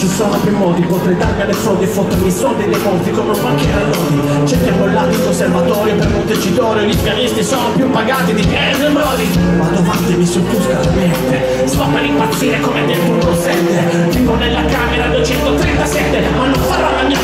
ci sono più modi Potrei darmi alle frodi e fottermi i soldi nei conti come un banchiere a lodi. Cerchiamo il lato conservatorio per Montecitorio Gli pianisti sono più pagati di Pietro e Brody Vado avanti mi sul tuo scalamente Sto per impazzire come dentro un rossente Vivo nella camera 237 ma non farò la mia